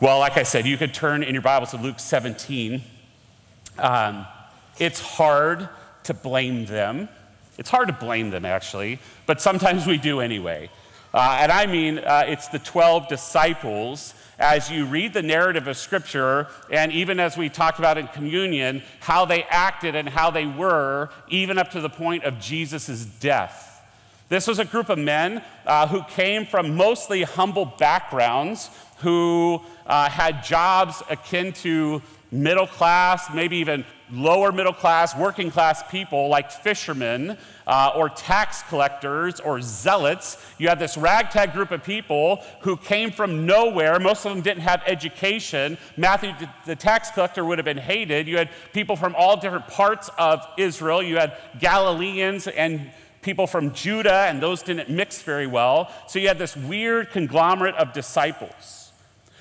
Well, like I said, you could turn in your Bibles to Luke 17. Um, it's hard to blame them. It's hard to blame them, actually, but sometimes we do anyway. Uh, and I mean, uh, it's the 12 disciples. As you read the narrative of Scripture, and even as we talked about in communion, how they acted and how they were, even up to the point of Jesus' death. This was a group of men uh, who came from mostly humble backgrounds, who uh, had jobs akin to middle class, maybe even lower middle class, working class people like fishermen uh, or tax collectors or zealots. You had this ragtag group of people who came from nowhere. Most of them didn't have education. Matthew, the tax collector, would have been hated. You had people from all different parts of Israel. You had Galileans and people from Judah, and those didn't mix very well. So you had this weird conglomerate of disciples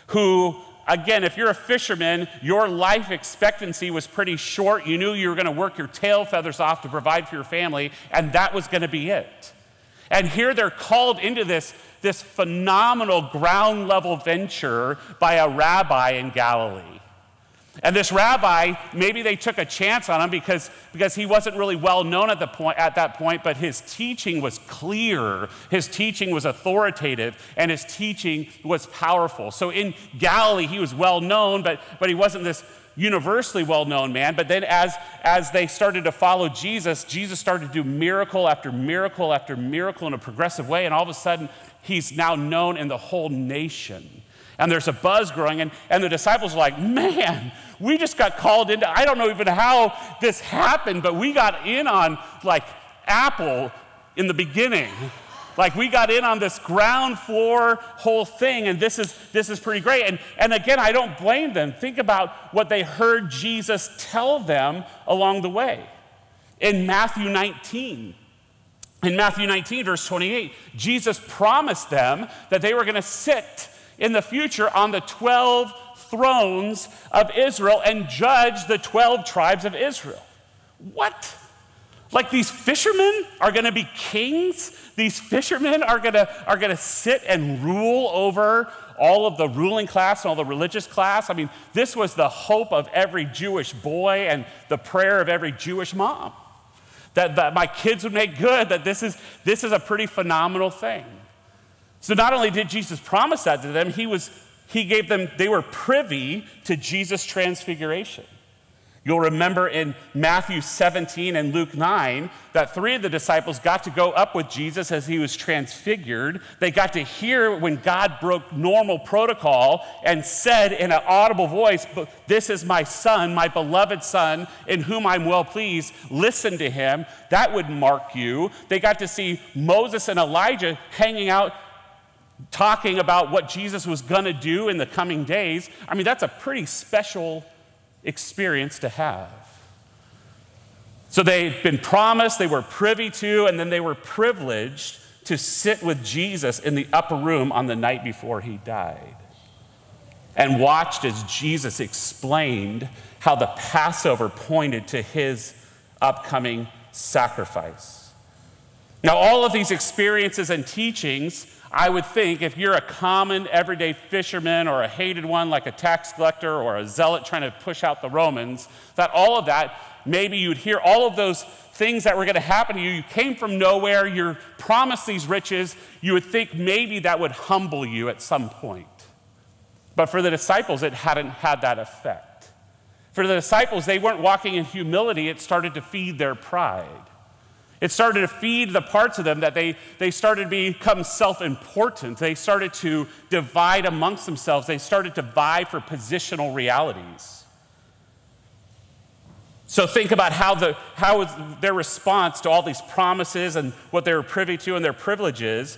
who again, if you're a fisherman, your life expectancy was pretty short. You knew you were going to work your tail feathers off to provide for your family, and that was going to be it. And here they're called into this, this phenomenal ground level venture by a rabbi in Galilee. And this rabbi, maybe they took a chance on him because, because he wasn't really well known at, the point, at that point, but his teaching was clear. His teaching was authoritative, and his teaching was powerful. So in Galilee, he was well known, but, but he wasn't this universally well known man. But then as, as they started to follow Jesus, Jesus started to do miracle after miracle after miracle in a progressive way, and all of a sudden, he's now known in the whole nation and there's a buzz growing, and, and the disciples are like, man, we just got called into, I don't know even how this happened, but we got in on like Apple in the beginning. Like we got in on this ground floor whole thing, and this is this is pretty great. And, and again, I don't blame them. Think about what they heard Jesus tell them along the way. In Matthew 19, in Matthew 19, verse 28, Jesus promised them that they were going to sit in the future on the 12 thrones of Israel and judge the 12 tribes of Israel. What? Like these fishermen are going to be kings? These fishermen are going to are going to sit and rule over all of the ruling class and all the religious class? I mean, this was the hope of every Jewish boy and the prayer of every Jewish mom. That, that my kids would make good, that this is, this is a pretty phenomenal thing. So not only did Jesus promise that to them, he, was, he gave them, they were privy to Jesus' transfiguration. You'll remember in Matthew 17 and Luke 9 that three of the disciples got to go up with Jesus as he was transfigured. They got to hear when God broke normal protocol and said in an audible voice, This is my son, my beloved son, in whom I'm well pleased. Listen to him. That would mark you. They got to see Moses and Elijah hanging out talking about what Jesus was going to do in the coming days, I mean, that's a pretty special experience to have. So they'd been promised, they were privy to, and then they were privileged to sit with Jesus in the upper room on the night before he died and watched as Jesus explained how the Passover pointed to his upcoming sacrifice. Now, all of these experiences and teachings I would think if you're a common everyday fisherman or a hated one like a tax collector or a zealot trying to push out the Romans, that all of that, maybe you'd hear all of those things that were going to happen to you. You came from nowhere, you're promised these riches. You would think maybe that would humble you at some point. But for the disciples, it hadn't had that effect. For the disciples, they weren't walking in humility, it started to feed their pride. It started to feed the parts of them that they, they started to become self important. They started to divide amongst themselves. They started to vie for positional realities. So think about how, the, how their response to all these promises and what they were privy to and their privileges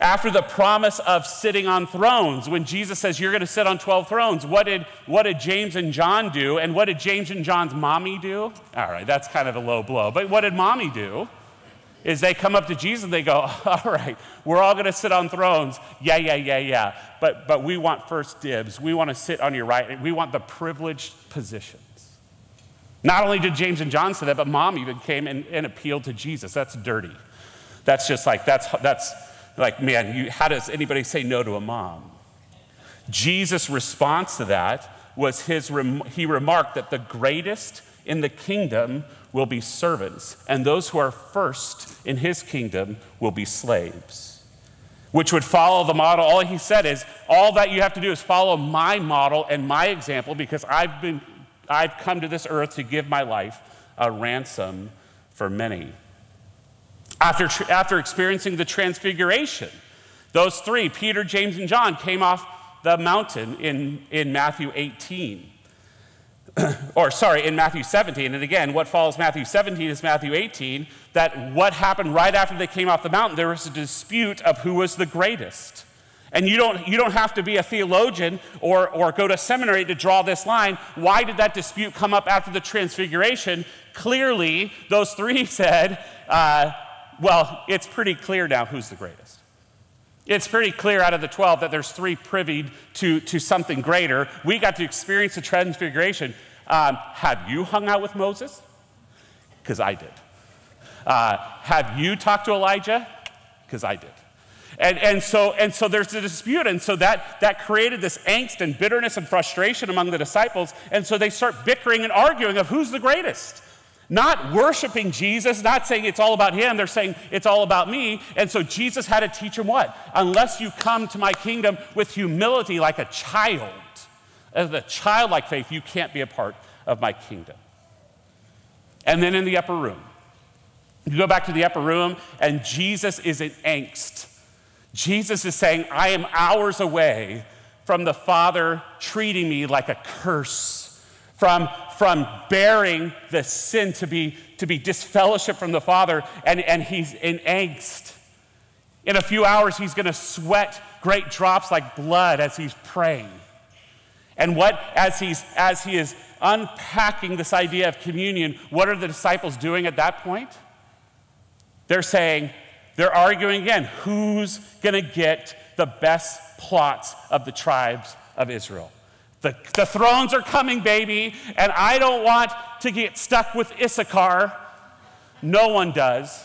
after the promise of sitting on thrones, when Jesus says, You're going to sit on 12 thrones, what did, what did James and John do? And what did James and John's mommy do? All right, that's kind of a low blow. But what did mommy do? Is they come up to Jesus and they go, All right, we're all going to sit on thrones. Yeah, yeah, yeah, yeah. But, but we want first dibs. We want to sit on your right. We want the privileged positions. Not only did James and John say that, but mom even came and, and appealed to Jesus. That's dirty. That's just like, that's, that's, like, man, you, how does anybody say no to a mom? Jesus' response to that was his, he remarked that the greatest in the kingdom will be servants, and those who are first in his kingdom will be slaves. Which would follow the model. All he said is, all that you have to do is follow my model and my example because I've, been, I've come to this earth to give my life a ransom for many. After, after experiencing the transfiguration, those three, Peter, James, and John, came off the mountain in, in Matthew 18. or, sorry, in Matthew 17. And again, what follows Matthew 17 is Matthew 18 that what happened right after they came off the mountain, there was a dispute of who was the greatest. And you don't, you don't have to be a theologian or, or go to seminary to draw this line. Why did that dispute come up after the transfiguration? Clearly, those three said, uh, well, it's pretty clear now who's the greatest. It's pretty clear out of the 12 that there's three privy to, to something greater. We got to experience the transfiguration. Um, have you hung out with Moses? Because I did. Uh, have you talked to Elijah? Because I did. And, and, so, and so there's a dispute. And so that, that created this angst and bitterness and frustration among the disciples. And so they start bickering and arguing of who's the greatest. Not worshiping Jesus, not saying it's all about him, they're saying it's all about me. And so Jesus had to teach them what? Unless you come to my kingdom with humility like a child, as a childlike faith, you can't be a part of my kingdom. And then in the upper room, you go back to the upper room, and Jesus is in angst. Jesus is saying, I am hours away from the Father treating me like a curse, from from bearing the sin to be, to be disfellowship from the Father, and, and he's in angst. In a few hours, he's going to sweat great drops like blood as he's praying. And what, as, he's, as he is unpacking this idea of communion, what are the disciples doing at that point? They're saying, they're arguing again who's going to get the best plots of the tribes of Israel? The, the thrones are coming, baby, and I don't want to get stuck with Issachar. No one does,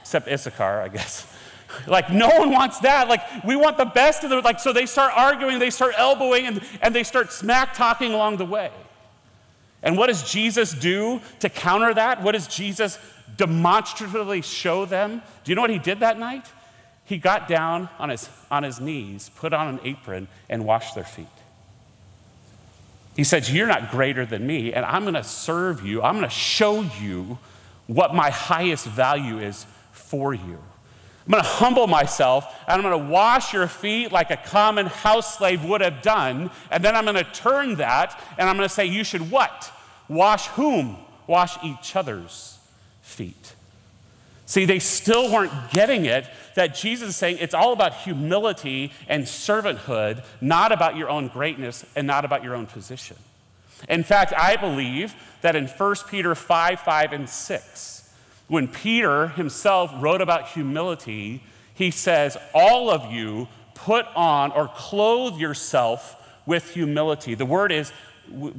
except Issachar, I guess. Like, no one wants that. Like, we want the best of the, like, so they start arguing, they start elbowing, and, and they start smack talking along the way. And what does Jesus do to counter that? What does Jesus demonstratively show them? Do you know what he did that night? He got down on his, on his knees, put on an apron, and washed their feet. He says, You're not greater than me, and I'm going to serve you. I'm going to show you what my highest value is for you. I'm going to humble myself, and I'm going to wash your feet like a common house slave would have done. And then I'm going to turn that, and I'm going to say, You should what? Wash whom? Wash each other's feet. See, they still weren't getting it that Jesus is saying it's all about humility and servanthood, not about your own greatness and not about your own position. In fact, I believe that in 1 Peter 5 5 and 6, when Peter himself wrote about humility, he says, All of you put on or clothe yourself with humility. The word is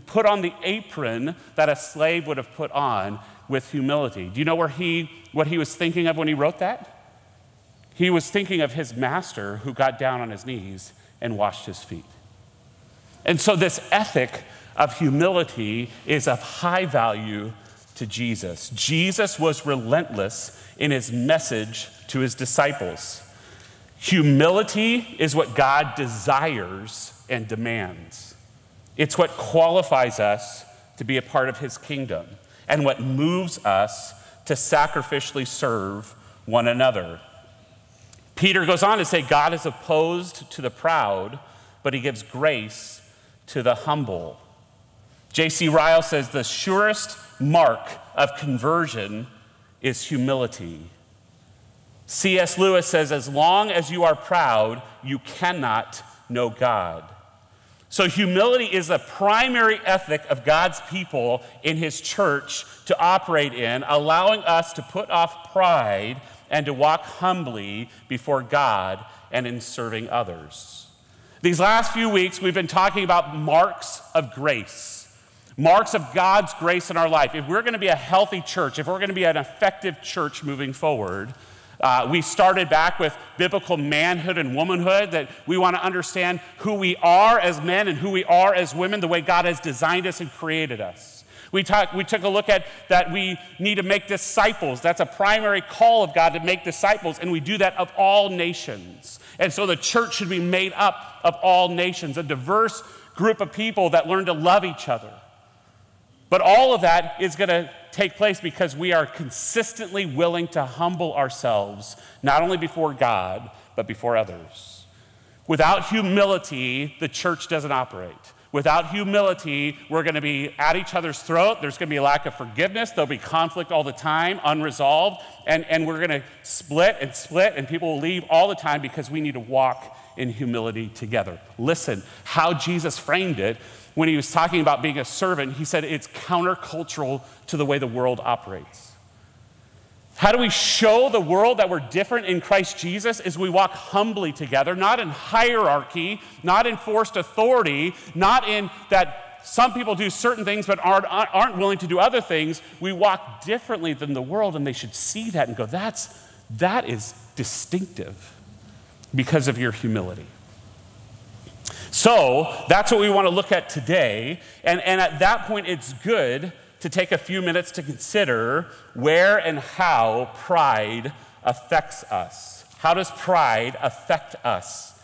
put on the apron that a slave would have put on with humility. Do you know where he, what he was thinking of when he wrote that? He was thinking of his master who got down on his knees and washed his feet. And so, this ethic of humility is of high value to Jesus. Jesus was relentless in his message to his disciples. Humility is what God desires and demands, it's what qualifies us to be a part of his kingdom and what moves us to sacrificially serve one another. Peter goes on to say, God is opposed to the proud, but he gives grace to the humble. J.C. Ryle says the surest mark of conversion is humility. C.S. Lewis says, as long as you are proud, you cannot know God. So, humility is the primary ethic of God's people in His church to operate in, allowing us to put off pride and to walk humbly before God and in serving others. These last few weeks, we've been talking about marks of grace, marks of God's grace in our life. If we're going to be a healthy church, if we're going to be an effective church moving forward, Uh, we started back with biblical manhood and womanhood, that we want to understand who we are as men and who we are as women, the way God has designed us and created us. We, talk, we took a look at that we need to make disciples. That's a primary call of God to make disciples, and we do that of all nations. And so the church should be made up of all nations, a diverse group of people that learn to love each other. But all of that is going to take place because we are consistently willing to humble ourselves, not only before God, but before others. Without humility, the church doesn't operate. Without humility, we're going to be at each other's throat. There's going to be a lack of forgiveness. There'll be conflict all the time, unresolved. And, and we're going to split and split, and people will leave all the time because we need to walk in humility together. Listen, how Jesus framed it when he was talking about being a servant, he said it's countercultural to the way the world operates. How do we show the world that we're different in Christ Jesus? Is we walk humbly together, not in hierarchy, not in forced authority, not in that some people do certain things but aren't, aren't willing to do other things. We walk differently than the world, and they should see that and go, That's, that is distinctive because of your humility. So that's what we want to look at today. And, and at that point, it's good to take a few minutes to consider where and how pride affects us. How does pride affect us?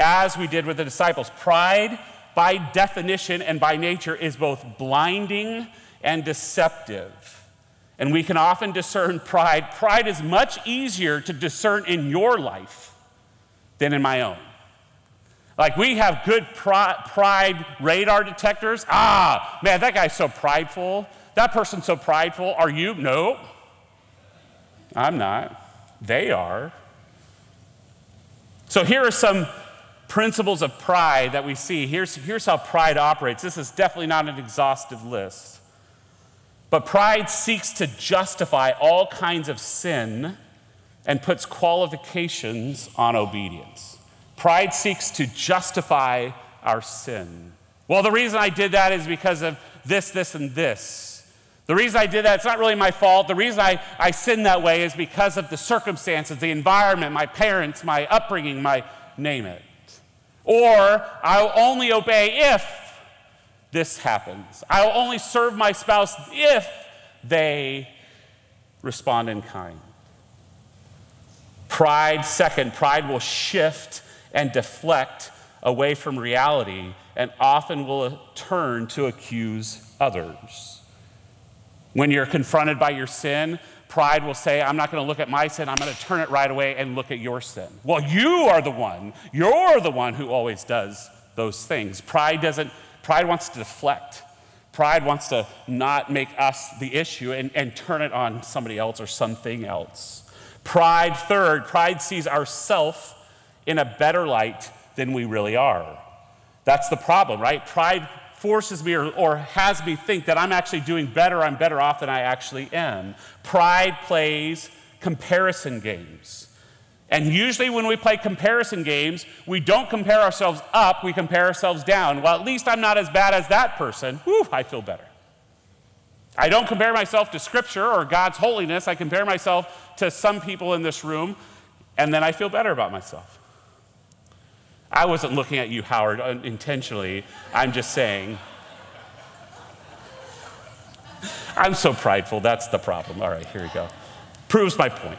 As we did with the disciples, pride, by definition and by nature, is both blinding and deceptive. And we can often discern pride. Pride is much easier to discern in your life than in my own. Like we have good pride radar detectors. Ah, man, that guy's so prideful. That person's so prideful. Are you? No. I'm not. They are. So here are some principles of pride that we see. Here's, here's how pride operates. This is definitely not an exhaustive list. But pride seeks to justify all kinds of sin and puts qualifications on obedience. Pride seeks to justify our sin. Well, the reason I did that is because of this, this, and this. The reason I did that, it's not really my fault. The reason I, I sinned that way is because of the circumstances, the environment, my parents, my upbringing, my name it. Or I'll only obey if this happens. I'll only serve my spouse if they respond in kind. Pride, second, pride will shift and deflect away from reality and often will turn to accuse others. When you're confronted by your sin, pride will say, I'm not going to look at my sin, I'm going to turn it right away and look at your sin. Well, you are the one, you're the one who always does those things. Pride doesn't, pride wants to deflect. Pride wants to not make us the issue and, and turn it on somebody else or something else. Pride, third, pride sees ourself in a better light than we really are. That's the problem, right? Pride forces me or, or, has me think that I'm actually doing better, I'm better off than I actually am. Pride plays comparison games. And usually, when we play comparison games, we don't compare ourselves up, we compare ourselves down. Well, at least I'm not as bad as that person. Whew, I feel better. I don't compare myself to Scripture or God's holiness. I compare myself to some people in this room, and then I feel better about myself. I wasn't looking at you, Howard, intentionally. I'm just saying. I'm so prideful. That's the problem. All right, here we go. Proves my point.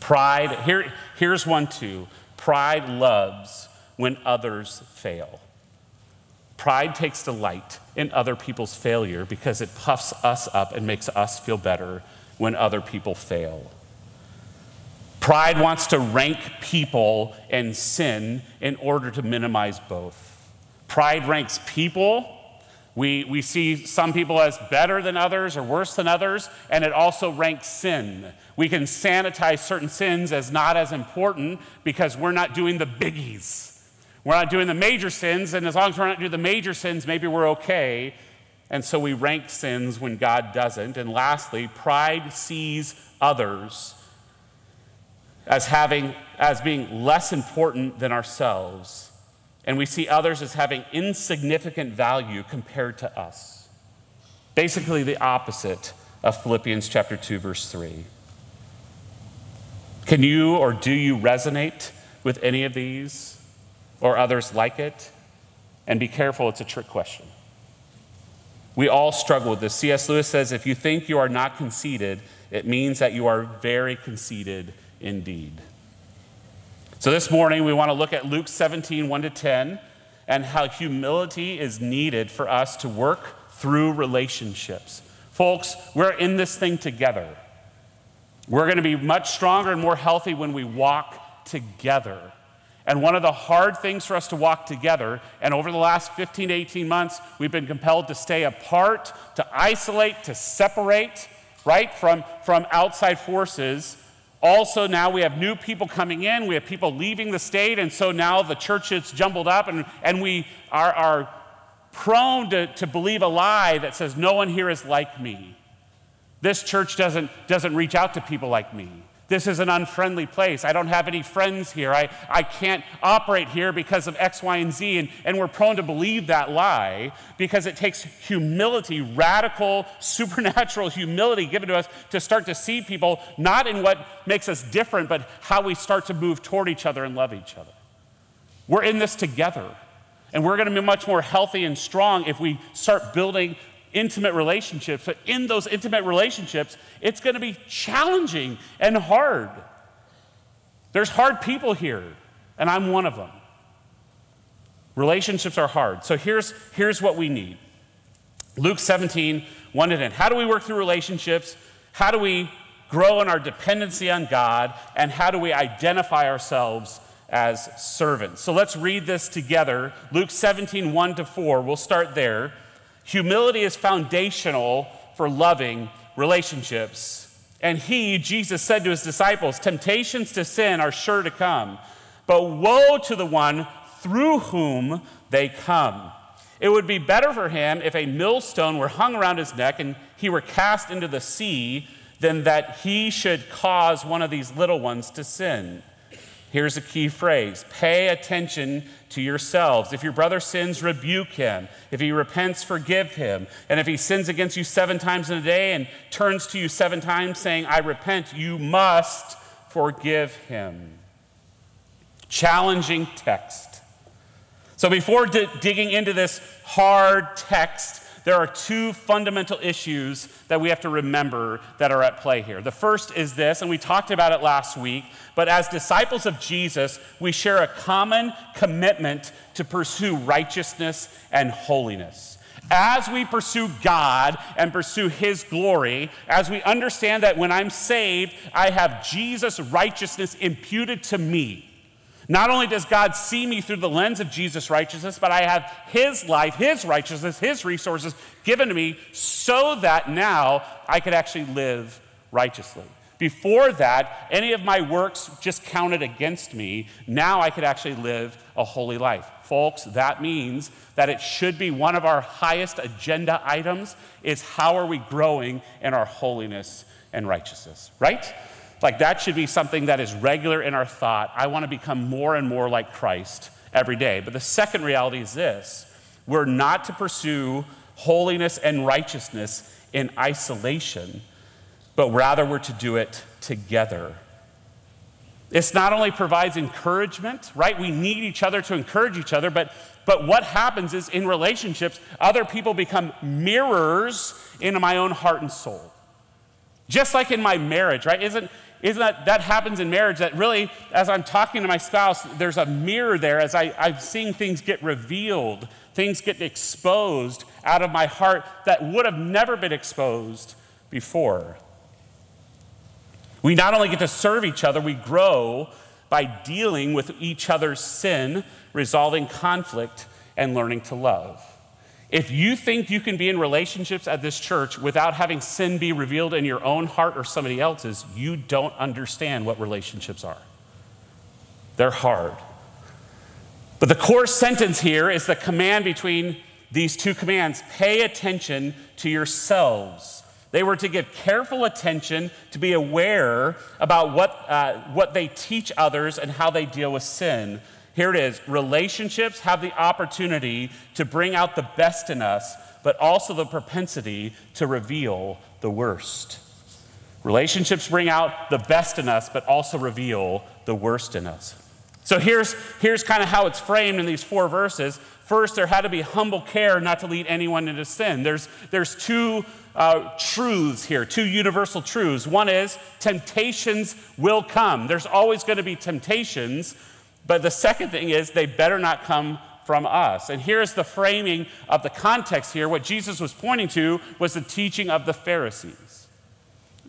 Pride, here, here's one too. Pride loves when others fail. Pride takes delight in other people's failure because it puffs us up and makes us feel better when other people fail. Pride wants to rank people and sin in order to minimize both. Pride ranks people. We, we see some people as better than others or worse than others, and it also ranks sin. We can sanitize certain sins as not as important because we're not doing the biggies. We're not doing the major sins, and as long as we're not doing the major sins, maybe we're okay. And so we rank sins when God doesn't. And lastly, pride sees others as having as being less important than ourselves and we see others as having insignificant value compared to us basically the opposite of philippians chapter 2 verse 3 Can you or do you resonate with any of these or others like it? And be careful, it's a trick question. We all struggle with this. C.S. Lewis says if you think you are not conceited, it means that you are very conceited indeed. So this morning, we want to look at Luke 17, 1 to 10, and how humility is needed for us to work through relationships. Folks, we're in this thing together. We're going to be much stronger and more healthy when we walk together. And one of the hard things for us to walk together, and over the last 15 to 18 months, we've been compelled to stay apart, to isolate, to separate, right, from, from outside forces. Also, now we have new people coming in, we have people leaving the state, and so now the church is jumbled up, and, and we are, are prone to, to believe a lie that says, No one here is like me. This church doesn't, doesn't reach out to people like me. This is an unfriendly place. I don't have any friends here. I, I can't operate here because of X, Y, and Z. And, and we're prone to believe that lie because it takes humility, radical, supernatural humility given to us to start to see people not in what makes us different, but how we start to move toward each other and love each other. We're in this together. And we're going to be much more healthy and strong if we start building intimate relationships. But in those intimate relationships, it's going to be challenging and hard. There's hard people here, and I'm one of them. Relationships are hard. So here's, here's what we need Luke 17, 1 to 10. How do we work through relationships? How do we grow in our dependency on God? And how do we identify ourselves as servants? So let's read this together. Luke 17, 1 to 4. We'll start there. Humility is foundational for loving relationships. And he, Jesus, said to his disciples, Temptations to sin are sure to come, but woe to the one through whom they come. It would be better for him if a millstone were hung around his neck and he were cast into the sea than that he should cause one of these little ones to sin. Here's a key phrase pay attention to yourselves. If your brother sins, rebuke him. If he repents, forgive him. And if he sins against you seven times in a day and turns to you seven times saying, I repent, you must forgive him. Challenging text. So before d- digging into this hard text, there are two fundamental issues that we have to remember that are at play here. The first is this, and we talked about it last week, but as disciples of Jesus, we share a common commitment to pursue righteousness and holiness. As we pursue God and pursue His glory, as we understand that when I'm saved, I have Jesus' righteousness imputed to me not only does God see me through the lens of Jesus' righteousness, but I have His life, His righteousness, His resources given to me so that now I could actually live righteously. Before that, any of my works just counted against me. Now I could actually live a holy life. Folks, that means that it should be one of our highest agenda items is how are we growing in our holiness and righteousness, right? Like that should be something that is regular in our thought. I want to become more and more like Christ every day. But the second reality is this we're not to pursue holiness and righteousness in isolation, but rather we're to do it together. This not only provides encouragement, right? We need each other to encourage each other, but, but what happens is in relationships, other people become mirrors into my own heart and soul. Just like in my marriage, right? Isn't, isn't that that happens in marriage that really as i'm talking to my spouse there's a mirror there as I, i'm seeing things get revealed things get exposed out of my heart that would have never been exposed before. We not only get to serve each other we grow by dealing with each other's sin resolving conflict and learning to love if you think you can be in relationships at this church without having sin be revealed in your own heart or somebody else's, you don't understand what relationships are. They're hard. But the core sentence here is the command between these two commands pay attention to yourselves. They were to give careful attention, to be aware about what, uh, what they teach others and how they deal with sin. Here it is relationships have the opportunity to bring out the best in us, but also the propensity to reveal the worst. Relationships bring out the best in us, but also reveal the worst in us. So here's, here's kind of how it's framed in these four verses. First, there had to be humble care not to lead anyone into sin. There's, there's two uh, truths here, two universal truths. One is temptations will come. There's always going to be temptations, but the second thing is they better not come from us. And here's the framing of the context here. What Jesus was pointing to was the teaching of the Pharisees.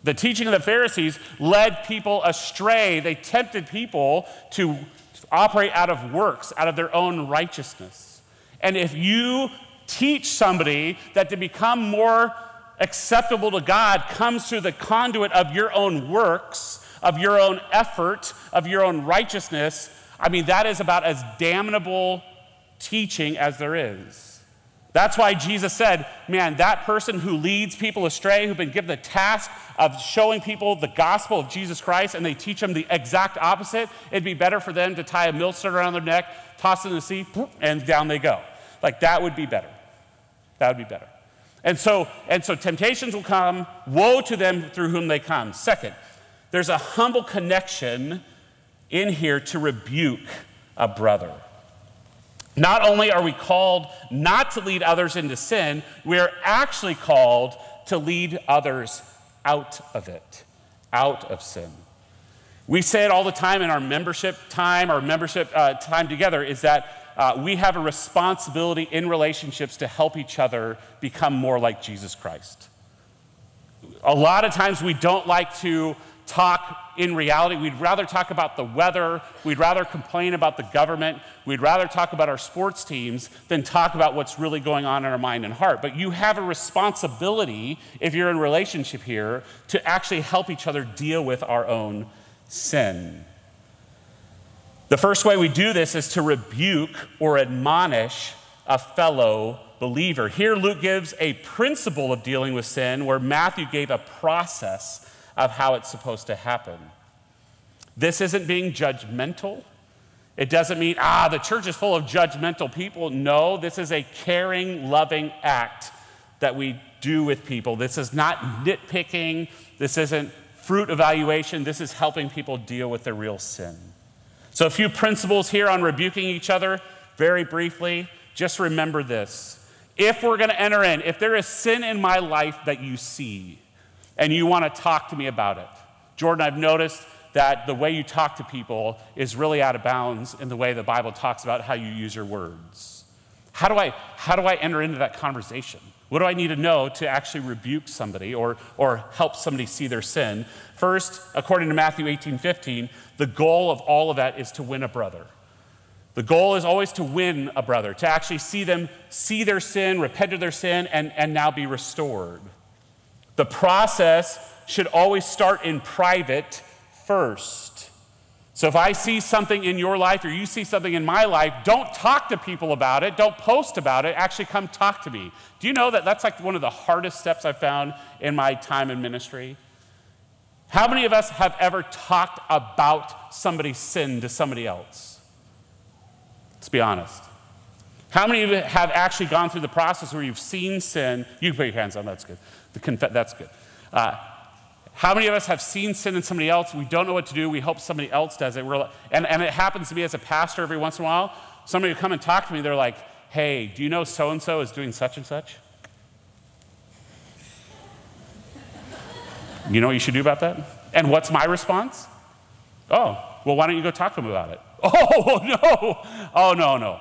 The teaching of the Pharisees led people astray. They tempted people to operate out of works, out of their own righteousness. And if you teach somebody that to become more acceptable to God comes through the conduit of your own works, of your own effort, of your own righteousness, I mean, that is about as damnable teaching as there is. That's why Jesus said, man, that person who leads people astray, who've been given the task of showing people the gospel of Jesus Christ, and they teach them the exact opposite, it'd be better for them to tie a millstone around their neck, toss it in the sea, and down they go. Like that would be better. That would be better. And so, and so temptations will come, woe to them through whom they come. Second, there's a humble connection in here to rebuke a brother. Not only are we called not to lead others into sin, we are actually called to lead others out of it, out of sin. We say it all the time in our membership time, our membership uh, time together, is that uh, we have a responsibility in relationships to help each other become more like Jesus Christ. A lot of times we don't like to talk in reality. We'd rather talk about the weather. We'd rather complain about the government. We'd rather talk about our sports teams than talk about what's really going on in our mind and heart. But you have a responsibility, if you're in relationship here, to actually help each other deal with our own sin. The first way we do this is to rebuke or admonish a fellow believer. Here, Luke gives a principle of dealing with sin, where Matthew gave a process of how it's supposed to happen. This isn't being judgmental. It doesn't mean, ah, the church is full of judgmental people. No, this is a caring, loving act that we do with people. This is not nitpicking. This isn't fruit evaluation. This is helping people deal with their real sin. So, a few principles here on rebuking each other, very briefly. Just remember this. If we're going to enter in, if there is sin in my life that you see, and you want to talk to me about it. Jordan, I've noticed that the way you talk to people is really out of bounds in the way the Bible talks about how you use your words. How do I, how do I enter into that conversation? What do I need to know to actually rebuke somebody or, or help somebody see their sin? First, according to Matthew 18 15, the goal of all of that is to win a brother. The goal is always to win a brother, to actually see them see their sin, repent of their sin, and, and now be restored. The process should always start in private first. So if I see something in your life or you see something in my life, don't talk to people about it. Don't post about it. Actually, come talk to me. Do you know that that's like one of the hardest steps I've found in my time in ministry? How many of us have ever talked about somebody's sin to somebody else? Let's be honest. How many of you have actually gone through the process where you've seen sin? You can put your hands on, that's good. Conf- that's good. Uh, how many of us have seen sin in somebody else? We don't know what to do. We hope somebody else does it. We're, and, and it happens to me as a pastor every once in a while. Somebody will come and talk to me. They're like, hey, do you know so and so is doing such and such? You know what you should do about that? And what's my response? Oh, well, why don't you go talk to them about it? Oh, no. Oh, no, no.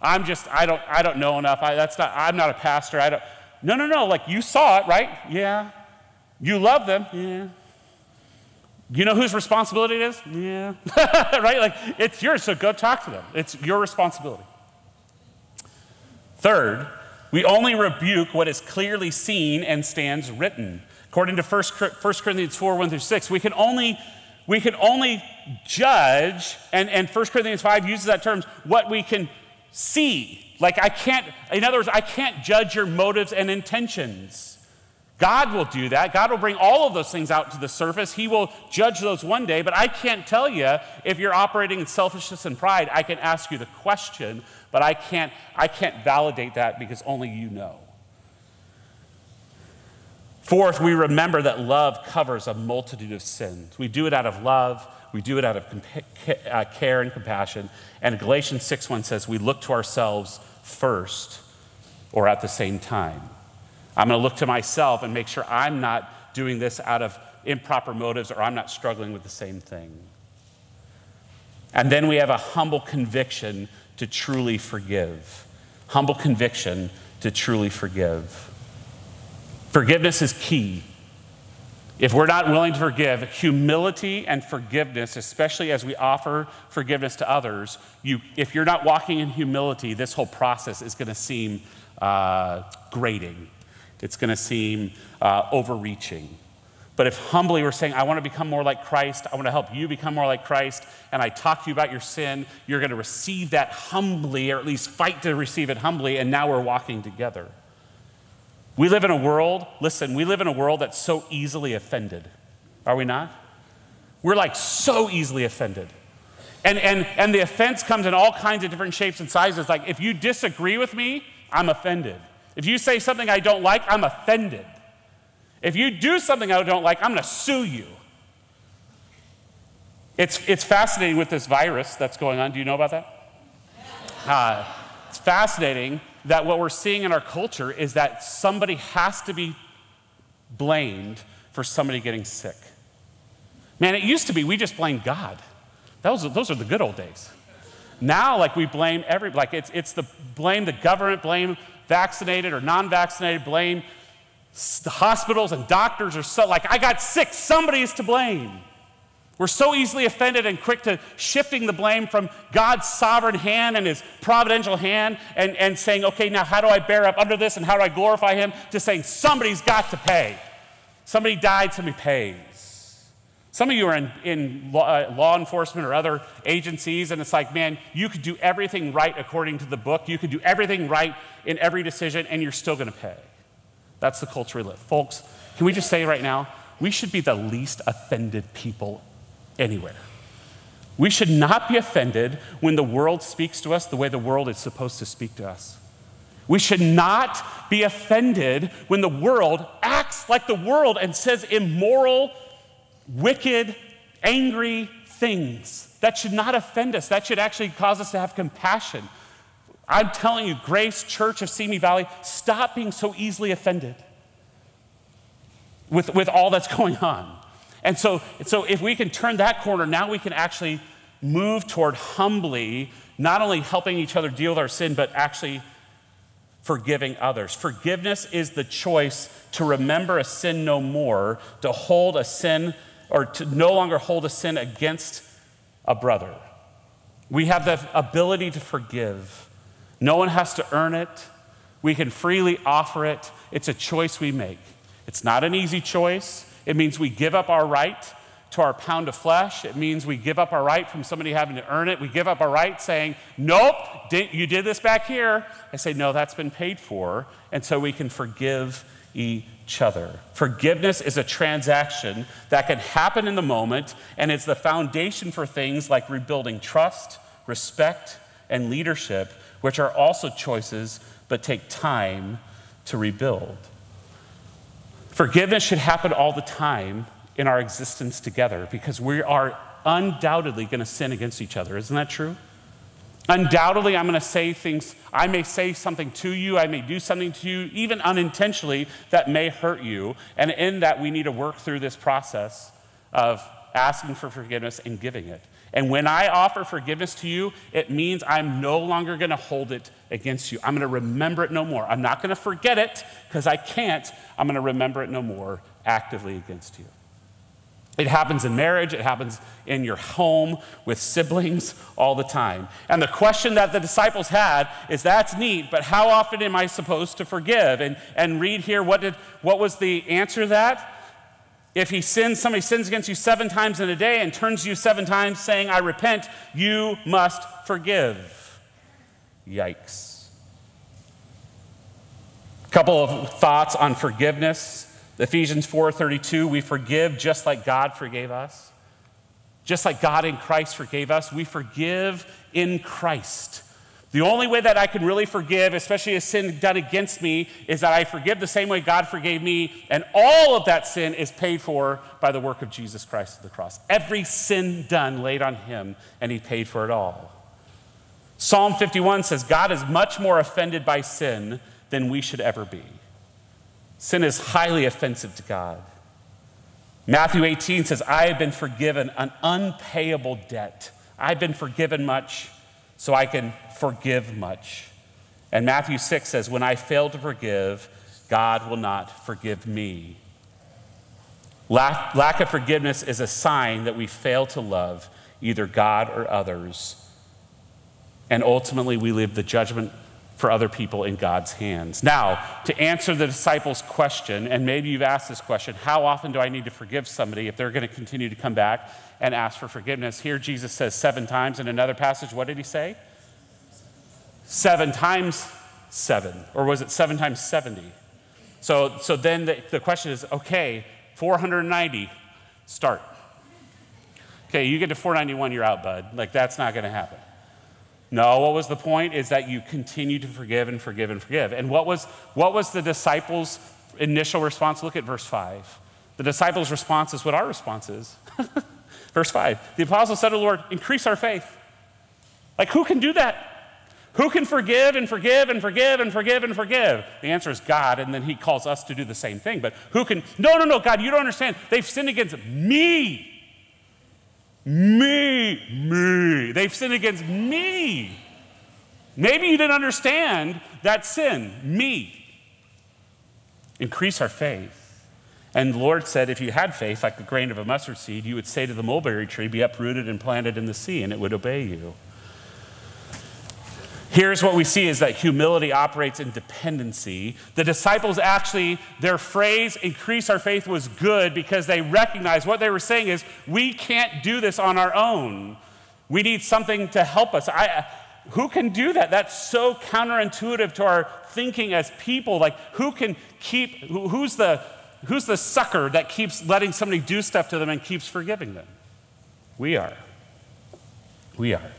I'm just, I don't, I don't know enough. I, that's not, I'm not a pastor. I don't, no, no, no. Like you saw it, right? Yeah. You love them. Yeah. You know whose responsibility it is? Yeah. right? Like it's yours, so go talk to them. It's your responsibility. Third, we only rebuke what is clearly seen and stands written. According to 1 Corinthians 4 1 through 6, we can only, we can only judge, and, and 1 Corinthians 5 uses that term, what we can see. Like, I can't, in other words, I can't judge your motives and intentions. God will do that. God will bring all of those things out to the surface. He will judge those one day, but I can't tell you if you're operating in selfishness and pride. I can ask you the question, but I can't, I can't validate that because only you know. Fourth, we remember that love covers a multitude of sins. We do it out of love, we do it out of uh, care and compassion. And Galatians 6 1 says, We look to ourselves first or at the same time. I'm going to look to myself and make sure I'm not doing this out of improper motives or I'm not struggling with the same thing. And then we have a humble conviction to truly forgive. Humble conviction to truly forgive. Forgiveness is key. If we're not willing to forgive, humility and forgiveness, especially as we offer forgiveness to others, you, if you're not walking in humility, this whole process is going to seem uh, grating. It's going to seem uh, overreaching. But if humbly we're saying, I want to become more like Christ, I want to help you become more like Christ, and I talk to you about your sin, you're going to receive that humbly, or at least fight to receive it humbly, and now we're walking together. We live in a world, listen, we live in a world that's so easily offended. Are we not? We're like so easily offended. And, and, and the offense comes in all kinds of different shapes and sizes. Like, if you disagree with me, I'm offended. If you say something I don't like, I'm offended. If you do something I don't like, I'm going to sue you. It's, it's fascinating with this virus that's going on. Do you know about that? Uh, it's fascinating that what we're seeing in our culture is that somebody has to be blamed for somebody getting sick. Man, it used to be we just blamed God. Those, those are the good old days. Now, like we blame every, like it's, it's the blame the government, blame vaccinated or non-vaccinated, blame the hospitals and doctors are so like, I got sick, somebody is to blame. We're so easily offended and quick to shifting the blame from God's sovereign hand and his providential hand and, and saying, okay, now how do I bear up under this and how do I glorify him? To saying, somebody's got to pay. Somebody died, somebody pays. Some of you are in, in law, uh, law, enforcement or other agencies, and it's like, man, you could do everything right according to the book. You could do everything right in every decision, and you're still going to pay. That's the culture we live. Folks, can we just say right now, we should be the least offended people anywhere. We should not be offended when the world speaks to us the way the world is supposed to speak to us. We should not be offended when the world acts like the world and says immoral, wicked, angry things. That should not offend us. That should actually cause us to have compassion. I'm telling you, Grace Church of Simi Valley, stop being so easily offended with, with all that's going on. And so, so if we can turn that corner, now we can actually move toward humbly, not only helping each other deal with our sin, but actually forgiving others. Forgiveness is the choice to remember a sin no more, to hold a sin, or to no longer hold a sin against a brother. We have the ability to forgive. No one has to earn it. We can freely offer it. It's a choice we make. It's not an easy choice. It means we give up our right to our pound of flesh. It means we give up our right from somebody having to earn it. We give up our right saying, Nope, you did this back here. I say, No, that's been paid for. And so we can forgive each other. Forgiveness is a transaction that can happen in the moment, and it's the foundation for things like rebuilding trust, respect, and leadership, which are also choices but take time to rebuild. Forgiveness should happen all the time in our existence together because we are undoubtedly going to sin against each other. Isn't that true? Undoubtedly, I'm going to say things, I may say something to you, I may do something to you, even unintentionally, that may hurt you. And in that, we need to work through this process of asking for forgiveness and giving it. And when I offer forgiveness to you, it means I'm no longer going to hold it against you. I'm going to remember it no more. I'm not going to forget it because I can't. I'm going to remember it no more actively against you. It happens in marriage, it happens in your home with siblings all the time. And the question that the disciples had is that's neat, but how often am I supposed to forgive? And, and read here, what, did, what was the answer to that? If he sins, somebody sins against you seven times in a day and turns you seven times saying, I repent, you must forgive. Yikes. A couple of thoughts on forgiveness. Ephesians 4:32, we forgive just like God forgave us. Just like God in Christ forgave us, we forgive in Christ. The only way that I can really forgive, especially a sin done against me, is that I forgive the same way God forgave me, and all of that sin is paid for by the work of Jesus Christ at the cross. Every sin done laid on him, and he paid for it all. Psalm 51 says, God is much more offended by sin than we should ever be. Sin is highly offensive to God. Matthew 18 says, I have been forgiven an unpayable debt. I've been forgiven much, so I can forgive much. And Matthew 6 says, When I fail to forgive, God will not forgive me. Lack, lack of forgiveness is a sign that we fail to love either God or others. And ultimately, we leave the judgment for other people in God's hands. Now, to answer the disciples' question, and maybe you've asked this question how often do I need to forgive somebody if they're going to continue to come back and ask for forgiveness? Here, Jesus says seven times. In another passage, what did he say? Seven times seven. Or was it seven times 70? So, so then the, the question is okay, 490, start. Okay, you get to 491, you're out, bud. Like, that's not going to happen. No, what was the point? Is that you continue to forgive and forgive and forgive. And what was, what was the disciples' initial response? Look at verse 5. The disciples' response is what our response is. verse 5. The apostles said to the Lord, Increase our faith. Like, who can do that? Who can forgive and forgive and forgive and forgive and forgive? The answer is God, and then He calls us to do the same thing. But who can? No, no, no, God, you don't understand. They've sinned against me. Me, me. They've sinned against me. Maybe you didn't understand that sin, me. Increase our faith. And the Lord said, if you had faith like the grain of a mustard seed, you would say to the mulberry tree, Be uprooted and planted in the sea, and it would obey you. Here's what we see is that humility operates in dependency. The disciples actually, their phrase, increase our faith, was good because they recognized what they were saying is, we can't do this on our own. We need something to help us. I, who can do that? That's so counterintuitive to our thinking as people. Like, who can keep, who's the, who's the sucker that keeps letting somebody do stuff to them and keeps forgiving them? We are. We are.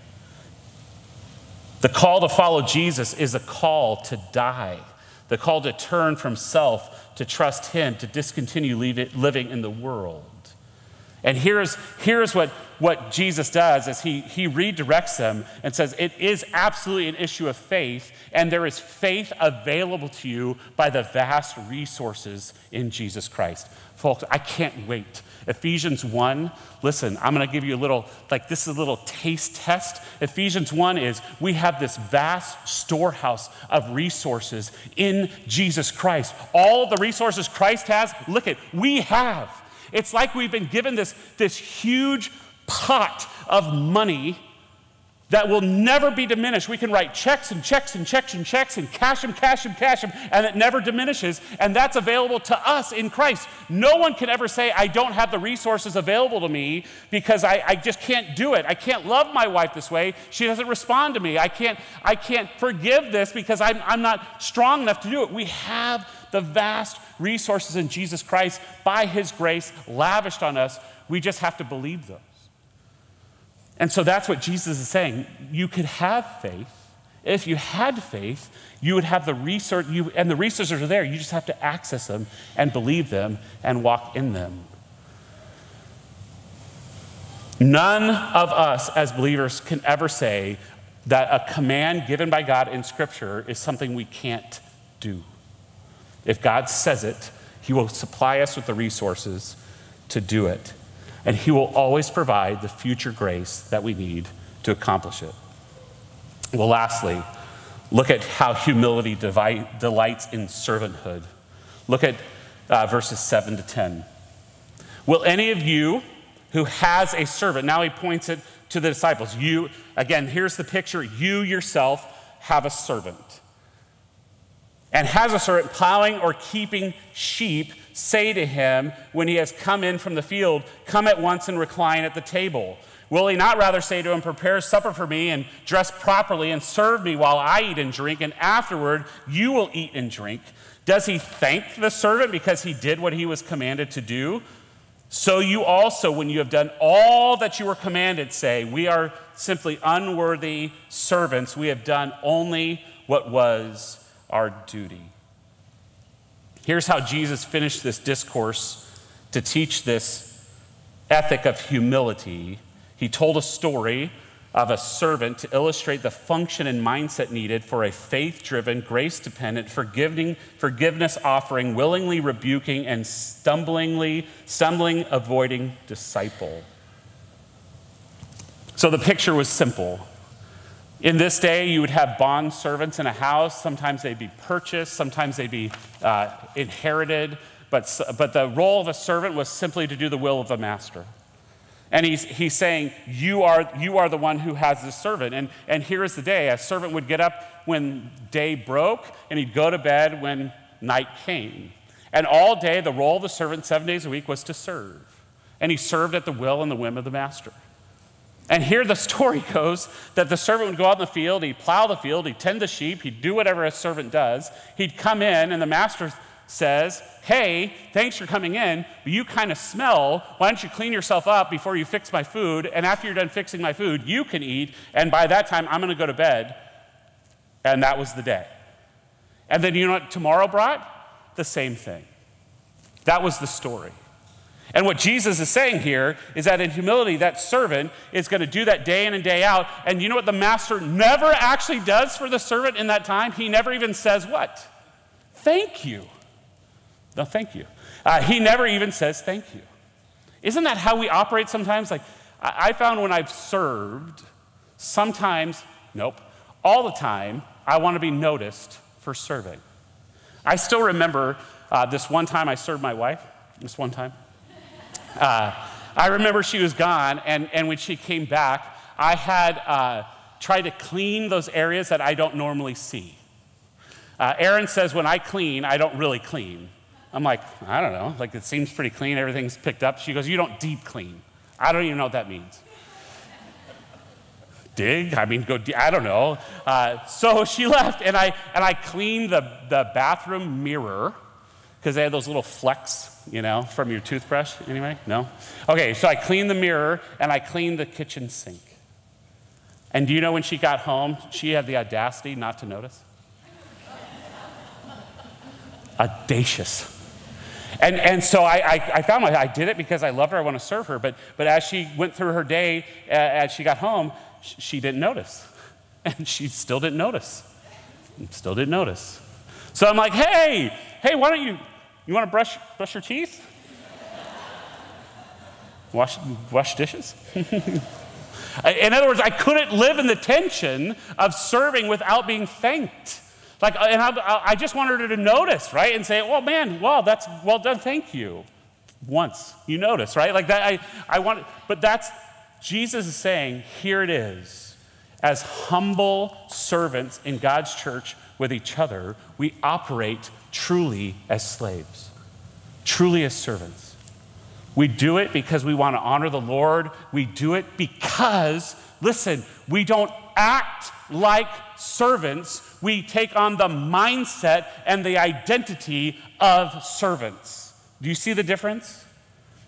The call to follow Jesus is a call to die, the call to turn from self, to trust Him, to discontinue living in the world. And here's, here's what, what Jesus does is he, he redirects them and says, It is absolutely an issue of faith, and there is faith available to you by the vast resources in Jesus Christ. Folks, I can't wait Ephesians 1, listen, I'm going to give you a little, like, this is a little taste test. Ephesians 1 is we have this vast storehouse of resources in Jesus Christ. All the resources Christ has, look at, we have. It's like we've been given this, this huge pot of money that will never be diminished. We can write checks and checks and checks and checks and cash them, cash them, cash them, and it never diminishes. And that's available to us in Christ. No one can ever say, I don't have the resources available to me because I, I just can't do it. I can't love my wife this way. She doesn't respond to me. I can't, I can't forgive this because I'm, I'm not strong enough to do it. We have the vast resources in Jesus Christ by His grace lavished on us. We just have to believe those. And so that's what Jesus is saying. You could have faith. If you had faith, you would have the resource, you, and the resources are there. You just have to access them and believe them and walk in them. None of us as believers can ever say that a command given by God in Scripture is something we can't do. If God says it, He will supply us with the resources to do it and He will always provide the future grace that we need to accomplish it. Well, lastly, look at how humility delights in servanthood. Look at uh, verses 7 to 10. Will any of you who has a servant, now he points it to the disciples, you, again, here's the picture, you yourself have a servant and has a servant plowing or keeping sheep say to him when he has come in from the field, Come at once and recline at the table? Will he not rather say to him, Prepare supper for me and dress properly and serve me while I eat and drink, and afterward you will eat and drink? Does he thank the servant because he did what he was commanded to do? So you also, when you have done all that you were commanded, say, We are simply unworthy servants. We have done only what was our duty. Here's how Jesus finished this discourse to teach this ethic of humility. He told a story of a servant to illustrate the function and mindset needed for a faith driven, grace dependent, forgiving, forgiveness offering, willingly rebuking, and stumblingly, stumbling, avoiding disciple. So the picture was simple. In this day, you would have bond servants in a house. Sometimes they'd be purchased, sometimes they'd be uh, inherited. But, but the role of a servant was simply to do the will of the master. And he's, he's saying, you are, you are the one who has the servant. And, and here is the day a servant would get up when day broke, and he'd go to bed when night came. And all day, the role of the servant, seven days a week, was to serve. And he served at the will and the whim of the master. And here the story goes that the servant would go out in the field, he'd plow the field, he'd tend the sheep, he'd do whatever a servant does. He'd come in, and the master says, Hey, thanks for coming in, but you kind of smell. Why don't you clean yourself up before you fix my food? And after you're done fixing my food, you can eat. And by that time, I'm going to go to bed. And that was the day. And then you know what tomorrow brought? The same thing. That was the story. And what Jesus is saying here is that in humility, that servant is going to do that day in and day out. And you know what the master never actually does for the servant in that time? He never even says what? Thank you. No, thank you. Uh, he never even says thank you. Isn't that how we operate sometimes? Like, I, I found when I've served, sometimes, nope, all the time, I want to be noticed for serving. I still remember uh, this one time I served my wife, this one time. Uh, I remember she was gone, and, and when she came back, I had uh, tried to clean those areas that I don't normally see. Uh, Erin says, when I clean, I don't really clean. I'm like, I don't know. Like, it seems pretty clean. Everything's picked up. She goes, You don't deep clean. I don't even know what that means. Dig? I mean, go, I don't know. Uh, so she left, and I, and I cleaned the, the bathroom mirror because they had those little flecks, you know, from your toothbrush. Anyway, no? Okay, so I cleaned the mirror and I cleaned the kitchen sink. And do you know when she got home, she had the audacity not to notice? Audacious. And, and so I, I, I found my, I did it because I love her, I want to serve her. But, but as she went through her day, uh, as she got home, she, she didn't notice. And she still didn't notice. Still didn't notice. So I'm like, hey, hey, why don't you, you want to brush, brush your teeth? wash, wash dishes? in other words, I couldn't live in the tension of serving without being thanked. Like, and I, I just wanted her to notice, right? And say, well, man, well, that's well done, thank you. Once you notice, right? Like that, I, I want, but that's, Jesus is saying, here it is. As humble servants in God's church with each other, we operate truly as slaves, truly as servants. We do it because we want to honor the Lord. We do it because, listen, we don't act like servants, we take on the mindset and the identity of servants. Do you see the difference?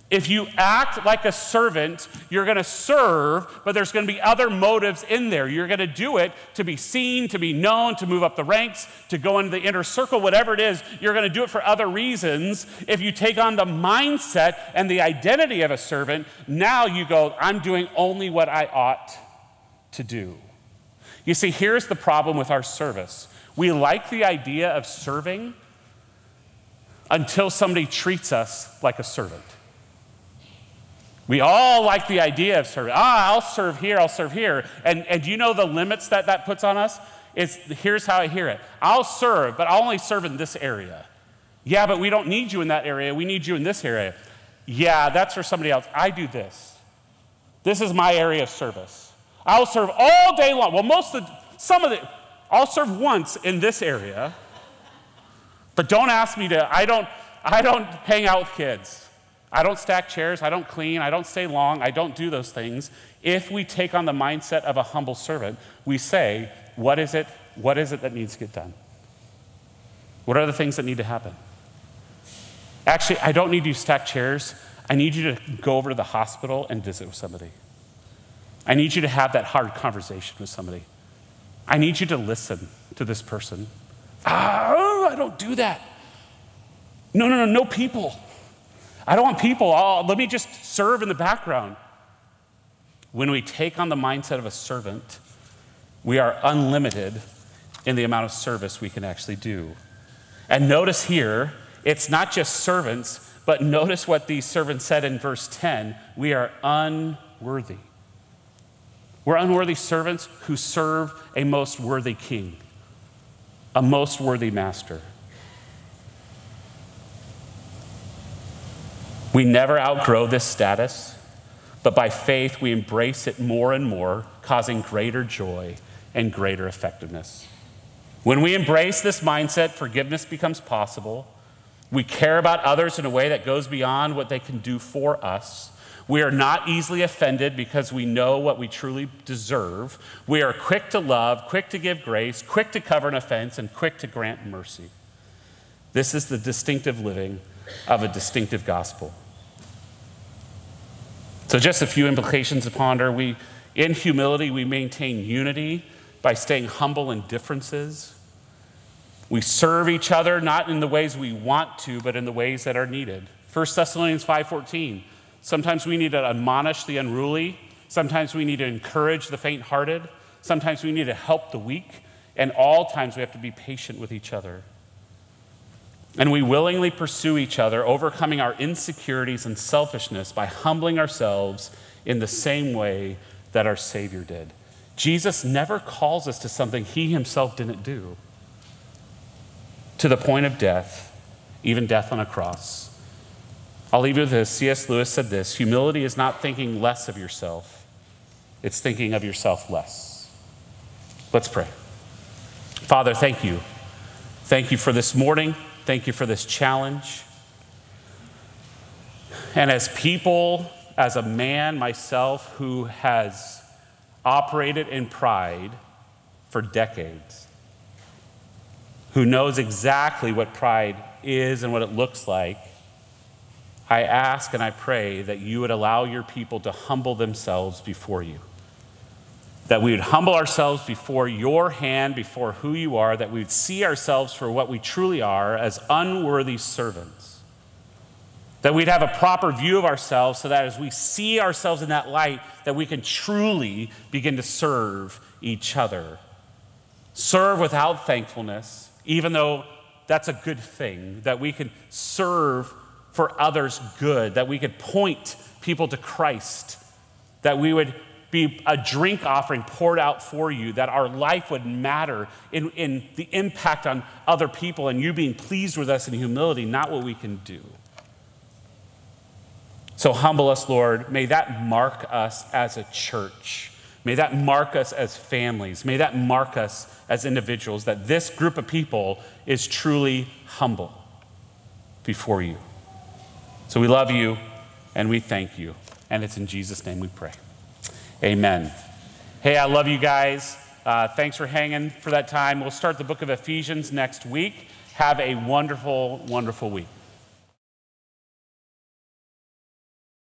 If you act like a servant, you're going to serve, but there's going to be other motives in there. You're going to do it to be seen, to be known, to move up the ranks, to go into the inner circle, whatever it is. You're going to do it for other reasons. If you take on the mindset and the identity of a servant, now you go, I'm doing only what I ought to do. You see, here's the problem with our service we like the idea of serving until somebody treats us like a servant. We all like the idea of serving. Ah, I'll serve here, I'll serve here. And, and you know the limits that that puts on us? It's, here's how I hear it I'll serve, but I'll only serve in this area. Yeah, but we don't need you in that area. We need you in this area. Yeah, that's for somebody else. I do this. This is my area of service. I'll serve all day long. Well, most of the, some of the, I'll serve once in this area, but don't ask me to, I don't, I don't hang out with kids. I don't stack chairs, I don't clean, I don't stay long, I don't do those things. If we take on the mindset of a humble servant, we say, what is it, what is it that needs to get done? What are the things that need to happen? Actually, I don't need you to stack chairs. I need you to go over to the hospital and visit with somebody. I need you to have that hard conversation with somebody. I need you to listen to this person. Oh, I don't do that. No, no, no, no people. I don't want people. Oh, let me just serve in the background. When we take on the mindset of a servant, we are unlimited in the amount of service we can actually do. And notice here, it's not just servants, but notice what these servants said in verse 10 we are unworthy. We're unworthy servants who serve a most worthy king, a most worthy master. We never outgrow this status, but by faith we embrace it more and more, causing greater joy and greater effectiveness. When we embrace this mindset, forgiveness becomes possible. We care about others in a way that goes beyond what they can do for us. We are not easily offended because we know what we truly deserve. We are quick to love, quick to give grace, quick to cover an offense, and quick to grant mercy. This is the distinctive living of a distinctive gospel. So, just a few implications to ponder. We, in humility, we maintain unity by staying humble in differences. We serve each other not in the ways we want to, but in the ways that are needed. 1 Thessalonians 5:14. Sometimes we need to admonish the unruly, sometimes we need to encourage the faint-hearted, sometimes we need to help the weak, and all times we have to be patient with each other. And we willingly pursue each other, overcoming our insecurities and selfishness by humbling ourselves in the same way that our Savior did. Jesus never calls us to something he himself didn't do, to the point of death, even death on a cross. I'll leave you with this. C.S. Lewis said this Humility is not thinking less of yourself, it's thinking of yourself less. Let's pray. Father, thank you. Thank you for this morning. Thank you for this challenge. And as people, as a man myself who has operated in pride for decades, who knows exactly what pride is and what it looks like, I ask and I pray that you would allow your people to humble themselves before you. That we would humble ourselves before your hand, before who you are, that we would see ourselves for what we truly are as unworthy servants. That we'd have a proper view of ourselves so that as we see ourselves in that light, that we can truly begin to serve each other. Serve without thankfulness, even though that's a good thing, that we can serve for others' good, that we could point people to Christ, that we would be a drink offering poured out for you, that our life would matter in, in the impact on other people and you being pleased with us in humility, not what we can do. So humble us, Lord. May that mark us as a church. May that mark us as families. May that mark us as individuals, that this group of people is truly humble before you. So we love you and we thank you. And it's in Jesus' name we pray. Amen. Hey, I love you guys. Uh, thanks for hanging for that time. We'll start the book of Ephesians next week. Have a wonderful, wonderful week.